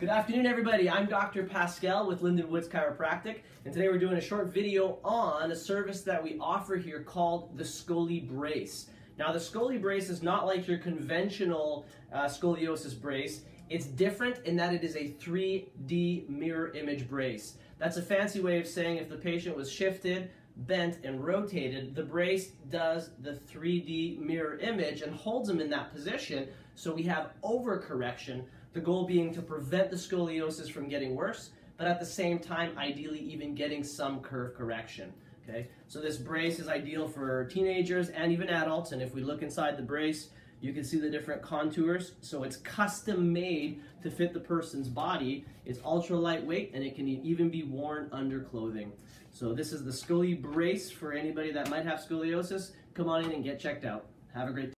Good afternoon, everybody. I'm Dr. Pascal with Linden Woods Chiropractic, and today we're doing a short video on a service that we offer here called the ScoliBrace. Now, the ScoliBrace is not like your conventional uh, scoliosis brace. It's different in that it is a 3D mirror image brace. That's a fancy way of saying if the patient was shifted, bent, and rotated, the brace does the 3D mirror image and holds them in that position so we have overcorrection the goal being to prevent the scoliosis from getting worse, but at the same time, ideally even getting some curve correction. Okay, so this brace is ideal for teenagers and even adults, and if we look inside the brace, you can see the different contours. So it's custom made to fit the person's body. It's ultra lightweight and it can even be worn under clothing. So this is the ScoliBrace for anybody that might have scoliosis. Come on in and get checked out. Have a great day.